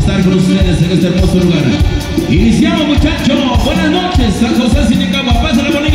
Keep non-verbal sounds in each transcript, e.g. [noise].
estar con ustedes en este hermoso lugar. Iniciamos muchachos, buenas noches, San José Sinecapa, pásala bonita.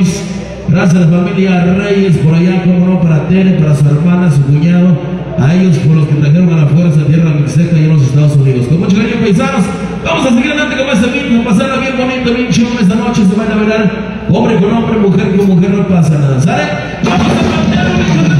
Illinois. Gracias a la familia Reyes por allá, como no, para Tere, para su hermana, su cuñado, a ellos por los que trajeron a la fuerza tierra mixteca y en los Estados Unidos. Con mucho cariño, paisanos, vamos a seguir adelante con este ritmo, pasarla bien bonito, bien chido esta noche, se van a ver hombre con hombre, mujer con mujer, no pasa nada, ¿sale? Vamos a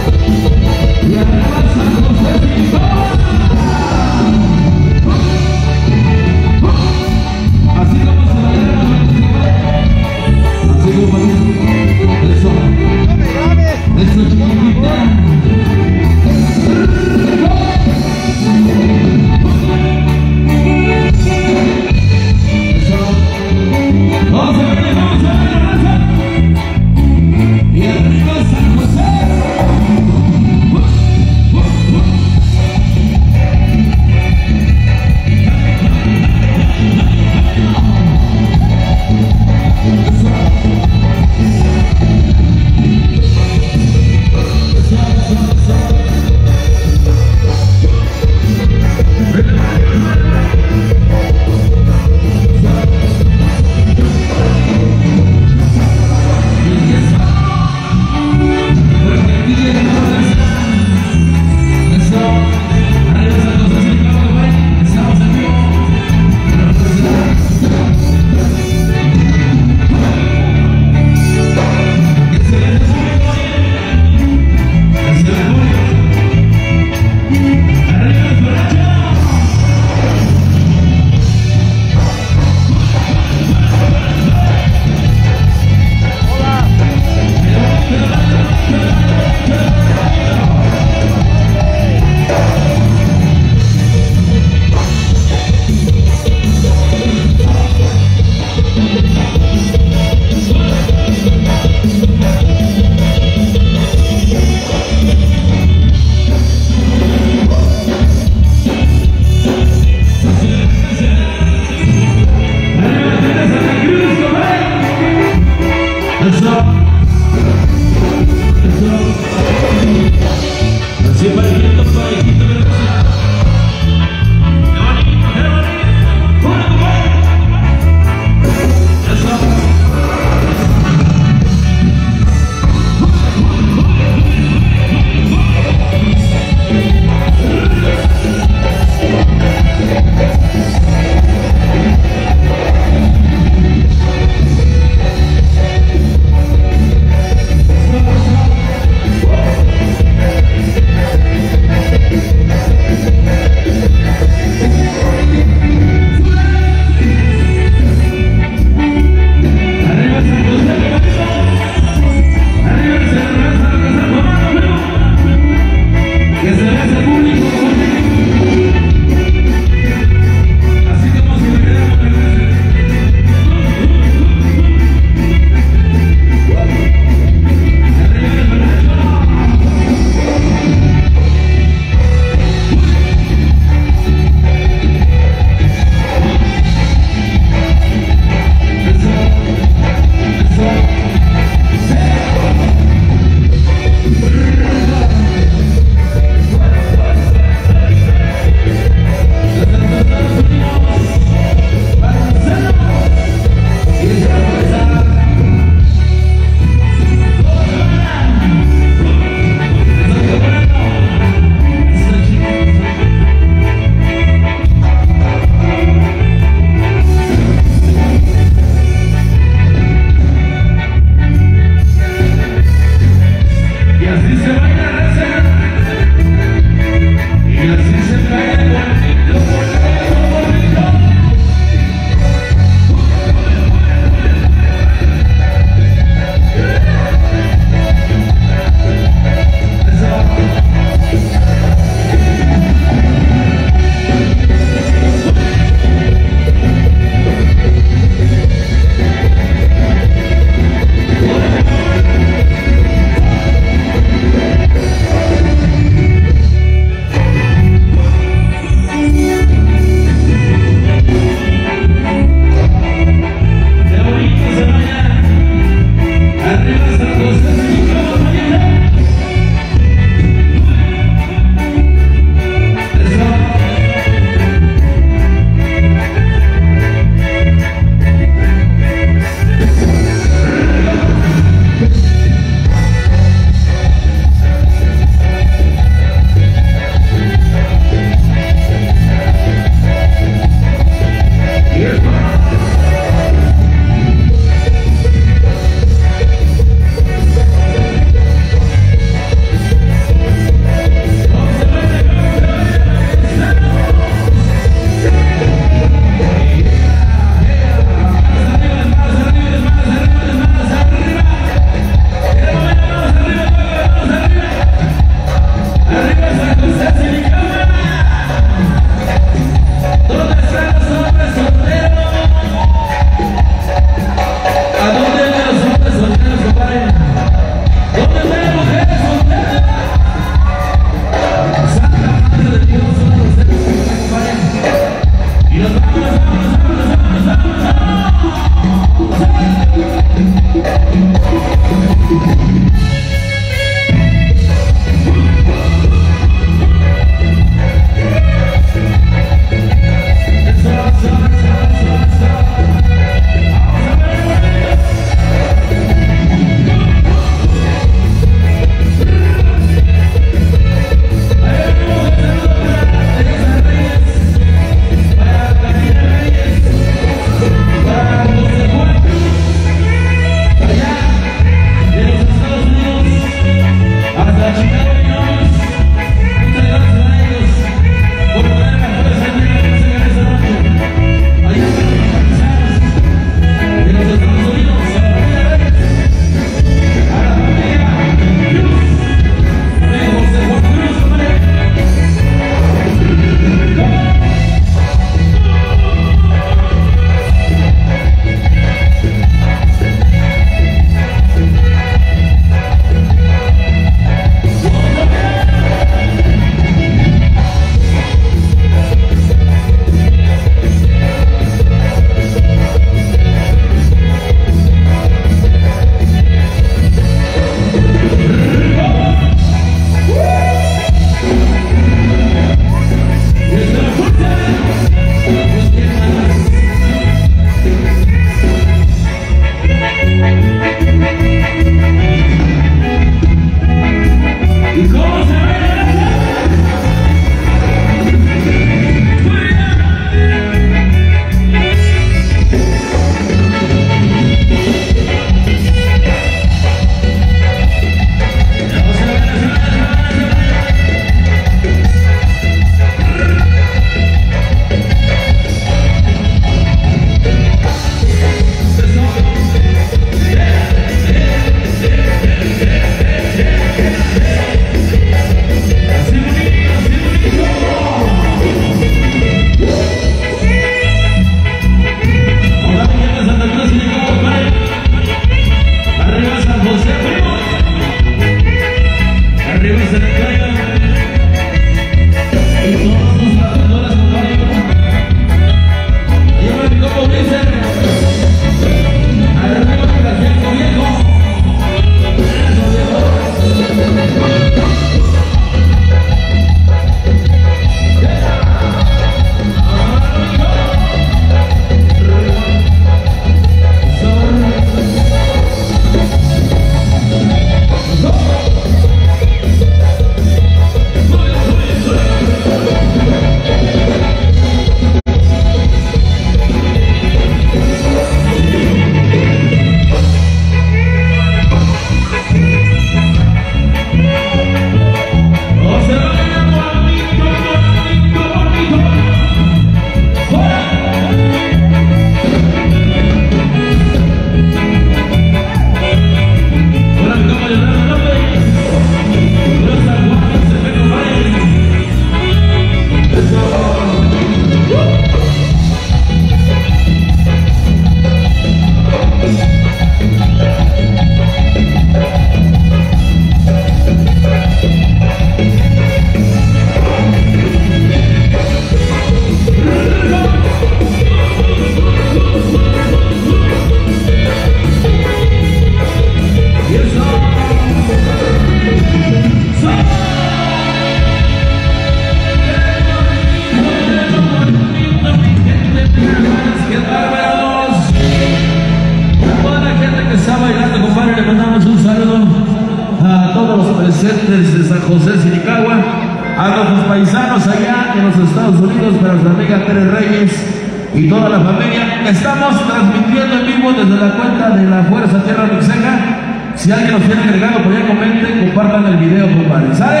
transmitiendo en vivo desde la cuenta de la Fuerza Tierra Mixeca. Si alguien nos tiene agregado, por ahí comenten, compartan el video, compadre. ¿Sale?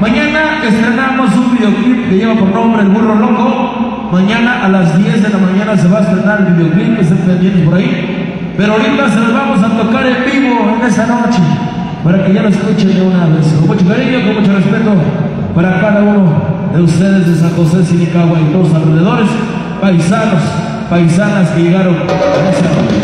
Mañana estrenamos un videoclip que lleva por nombre El Burro Loco. Mañana a las 10 de la mañana se va a estrenar el videoclip, que estén pendientes por ahí. Pero ahorita se los vamos a tocar en vivo en esa noche, para que ya lo escuchen de una vez. Con mucho cariño, con mucho respeto para cada uno de ustedes de San José, Sinicagua y todos alrededores, paisanos, paisanas que llegaron a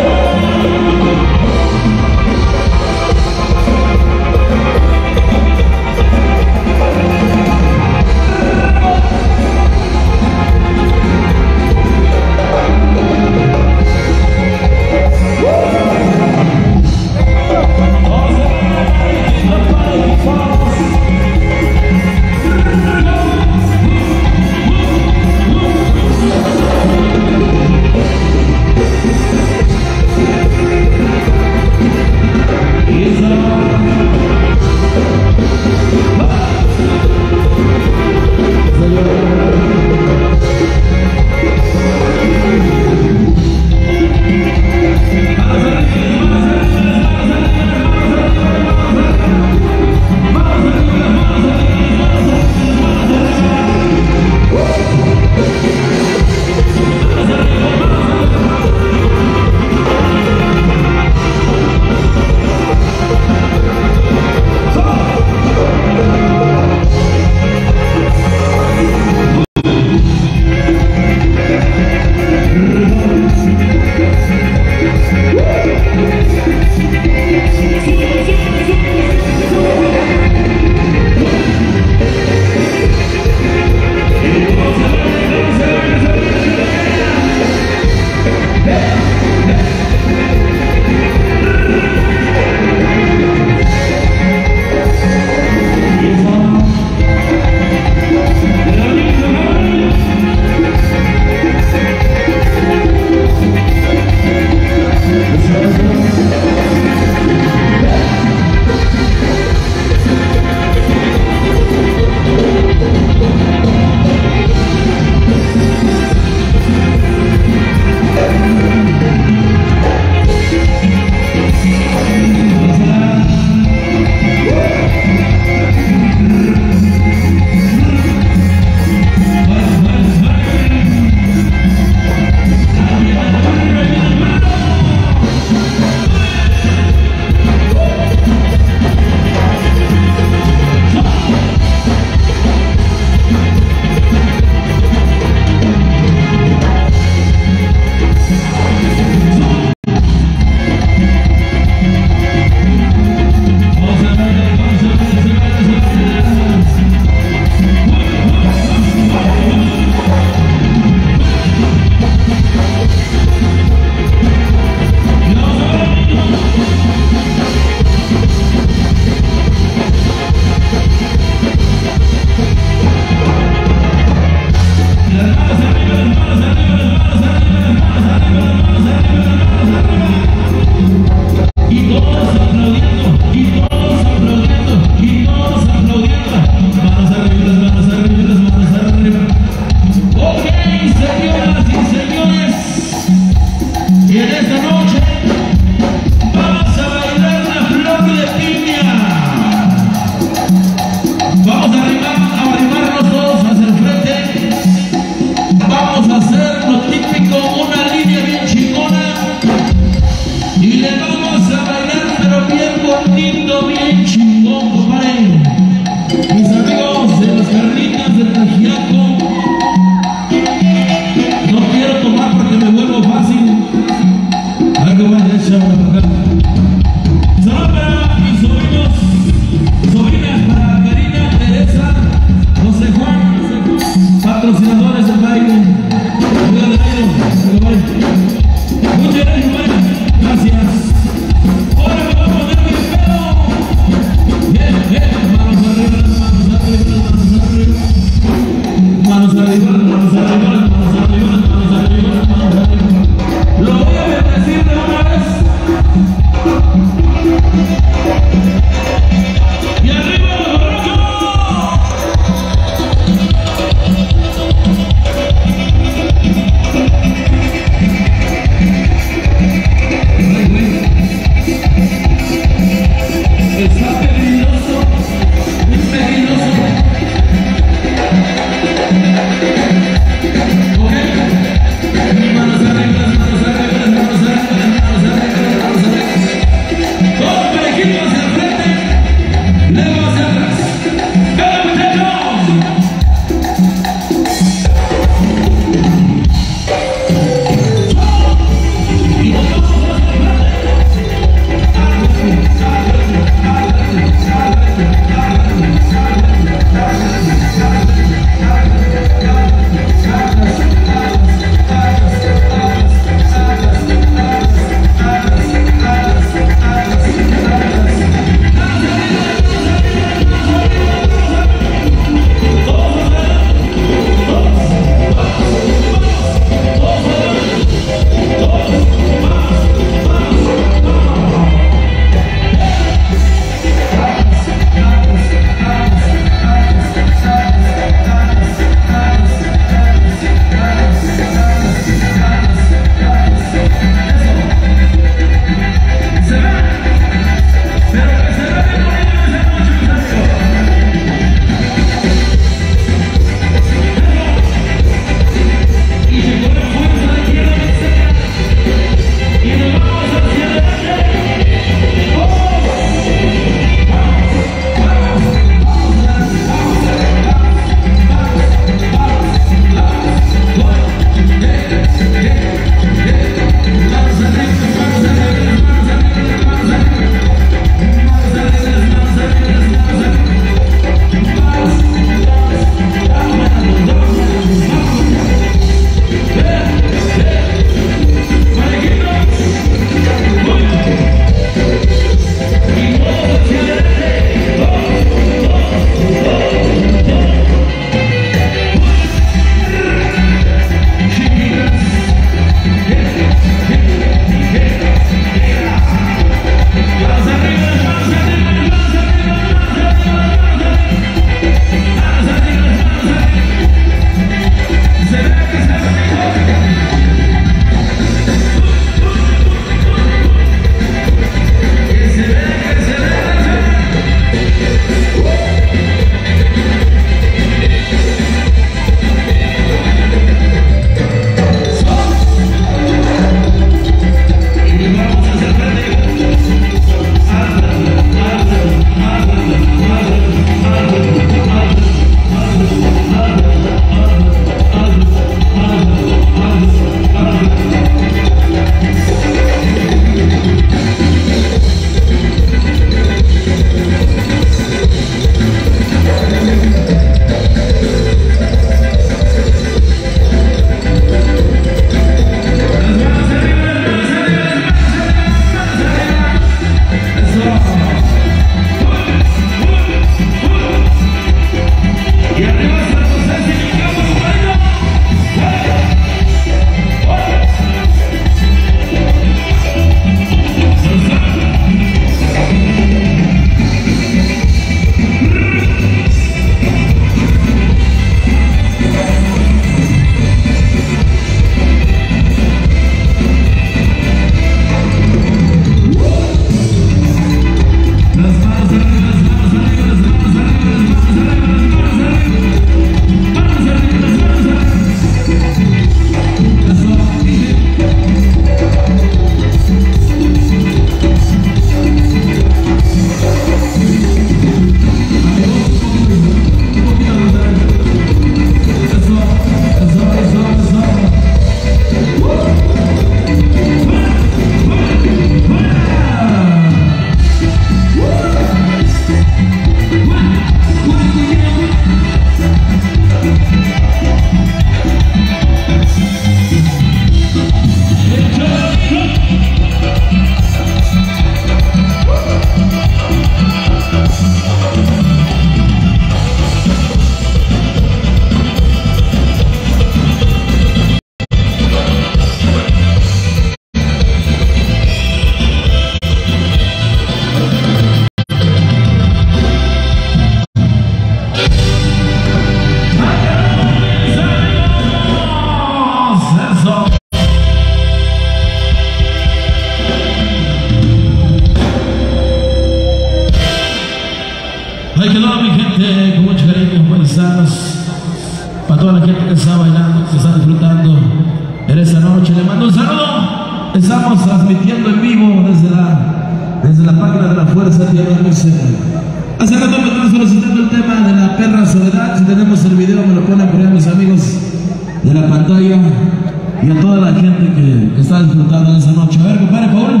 gente que, está disfrutando en esta noche. A ver, compadre Paul.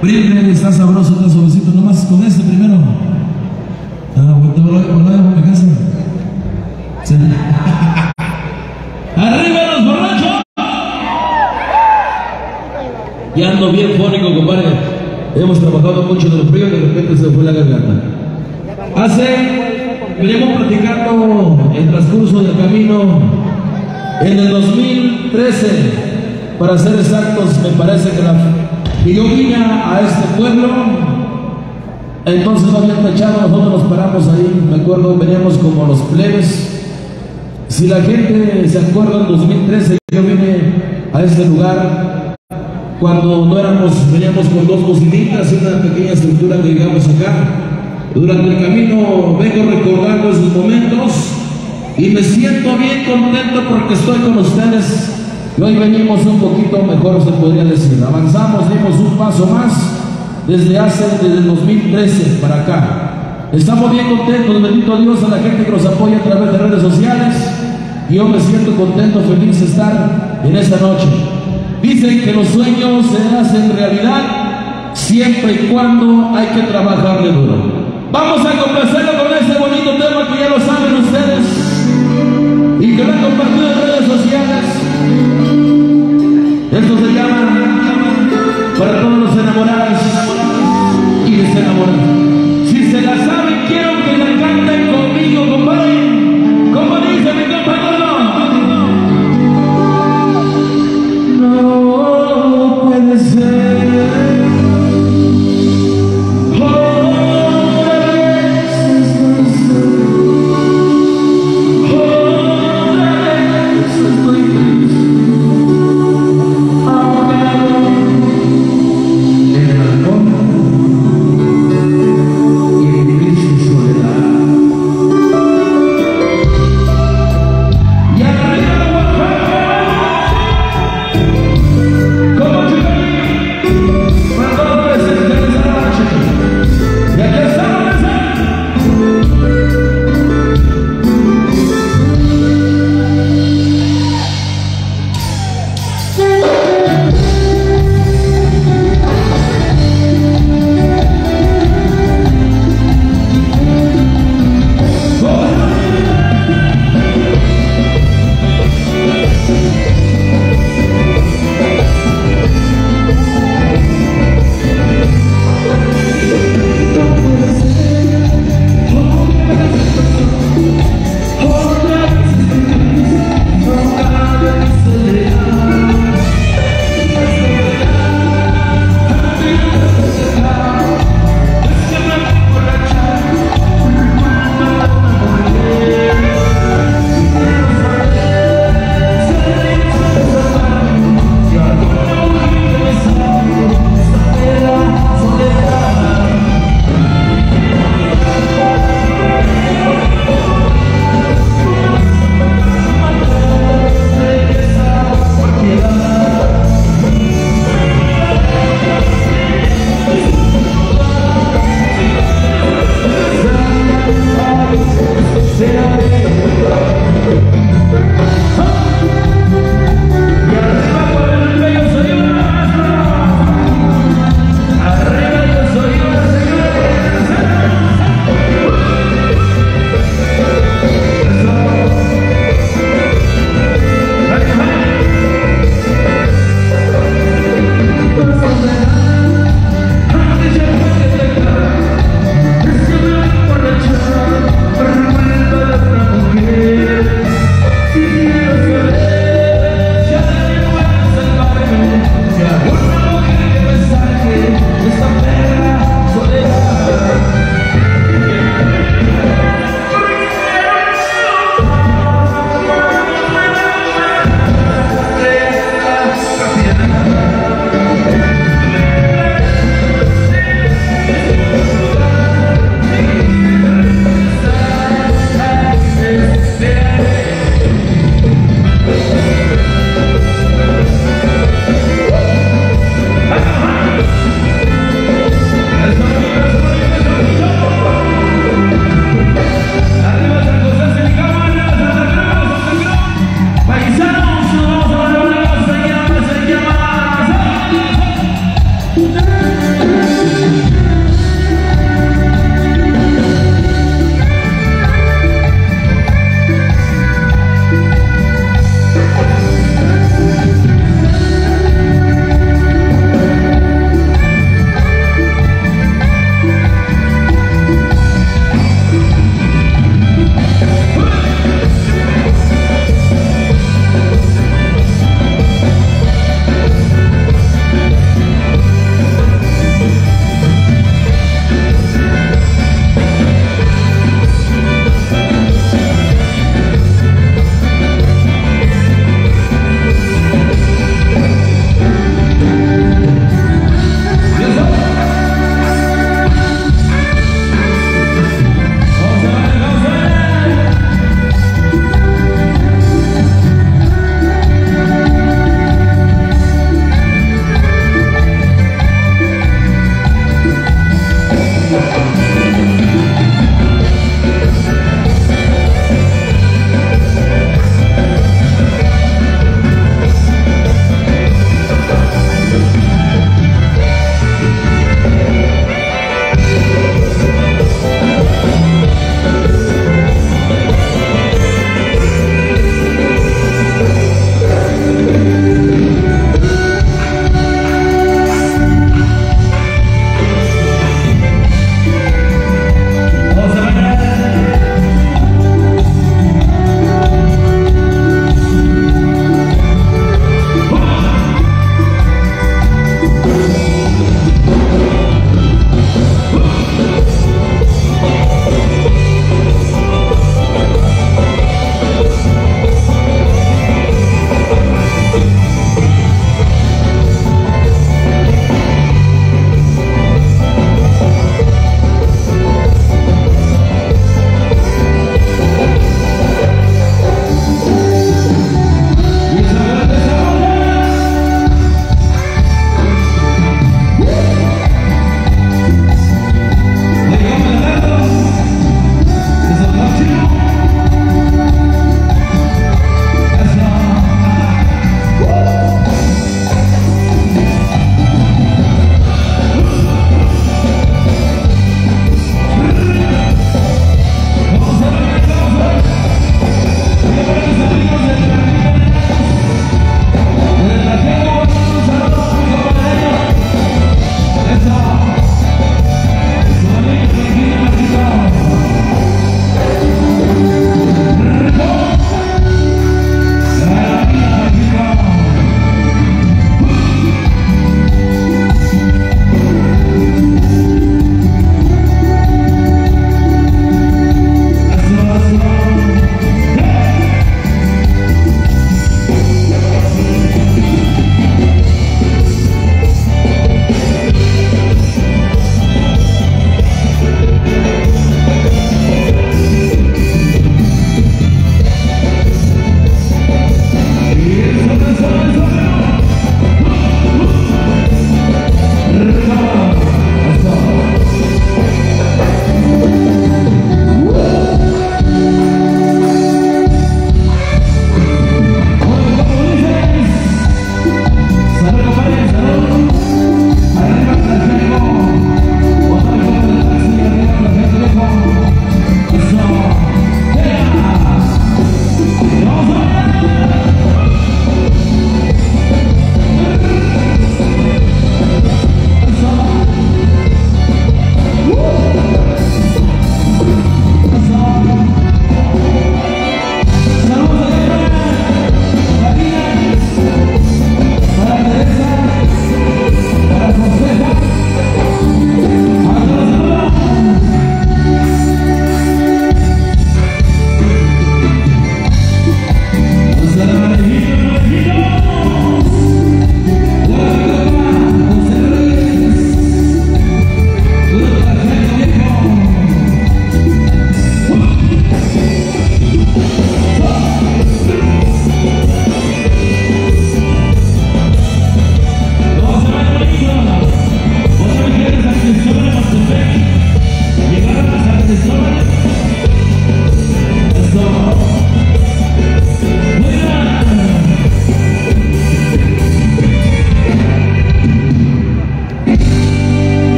Brinde, está sabroso, está suavecito. Nomás con este primero. Ah, te lo voy a mi casa. Sí. [laughs] ¡Arriba los borrachos! Ya ando bien fónico, compadre. Hemos trabajado mucho en el frío y de repente se fue la garganta. Hace, venimos platicando el transcurso del camino en el 2013, para ser exactos, me parece que, la, que yo vine a este pueblo, entonces no habían tachado, nosotros nos paramos ahí, me acuerdo, veníamos como los plebes. Si la gente se acuerda, en 2013 yo vine a este lugar cuando no éramos, veníamos con dos bocinitas y una pequeña estructura que llegamos acá. Durante el camino vengo recordando esos momentos y me siento bien contento porque estoy con ustedes. Y hoy venimos un poquito mejor, se podría decir. Avanzamos, dimos un paso más desde hace, desde el 2013 para acá. Estamos bien contentos, bendito Dios, a la gente que nos apoya a través de redes sociales. Y yo me siento contento, feliz de estar en esta noche. Dicen que los sueños se hacen realidad siempre y cuando hay que trabajarle duro. Vamos a complacerlo con este bonito tema que ya lo saben ustedes que lo han compartido en redes sociales. Esto se llama para todos los enamorados y desenamorados.